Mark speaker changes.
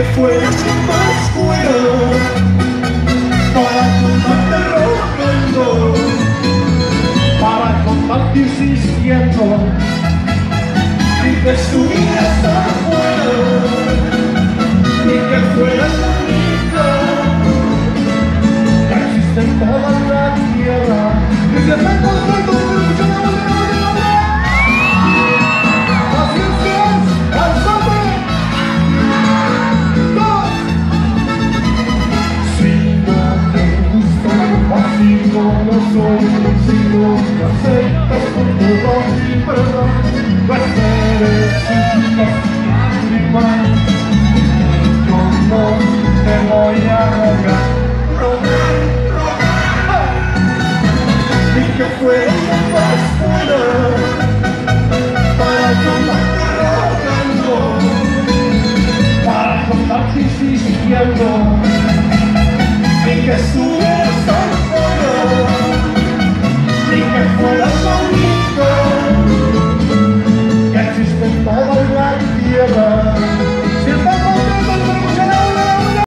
Speaker 1: que fueras más fuera para combate rompiendo, para combatir insistiendo y que estuvieras tan fuera y que fueras única, que existen todas no soy, si no me aceptas como doy, perdón, pues mereces lágrimas. Yo no te voy a rogar, rogar, rogar. Y que fue más fuera para contarte rogando, para contarte insistiendo, y que su